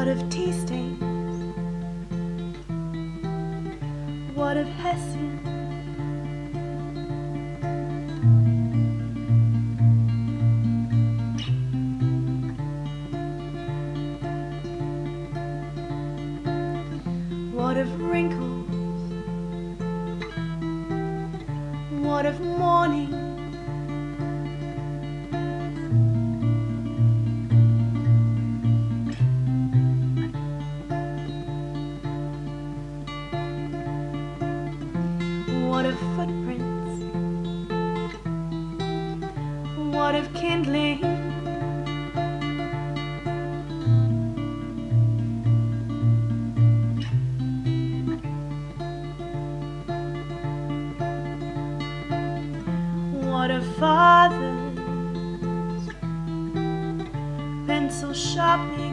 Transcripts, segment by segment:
What of tea stains? What of Hessian? What of wrinkles? What of morning? What of kindling? What a fathers? Pencil sharpening.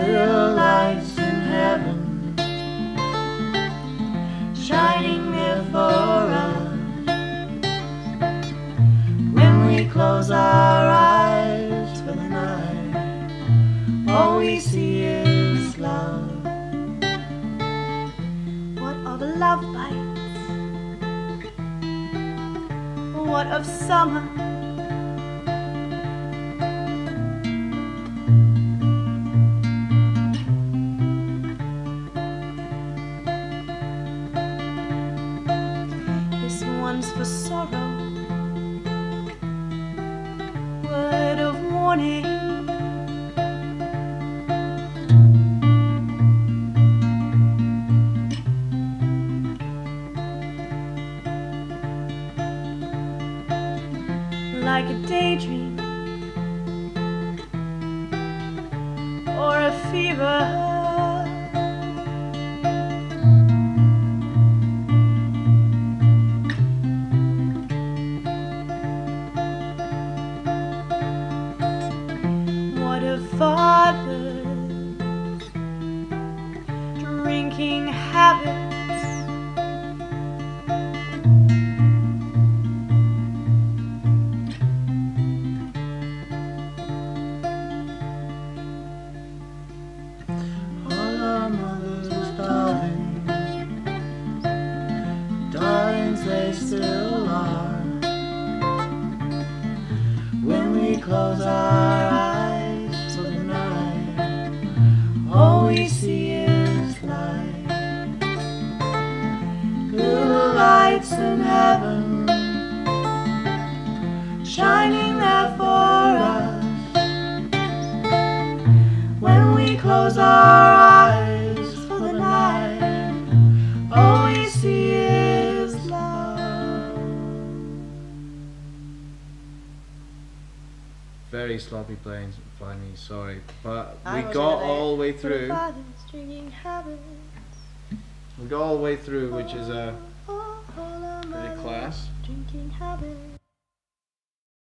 Little lights in heaven, shining there for us. When we close our eyes for the night, all we see is love. What of love bites? What of summer? One's for sorrow. Word of warning. Like a daydream or a fever. Fathers drinking habits? All our mothers, darling, darlings they still are. When we close our shining there for us. When we close our eyes for the night, all we see is love. Very sloppy playing, finally, sorry. But we got all the way through. fathers drinking habits? We got all the way through, which is a pretty class. Drinking habits.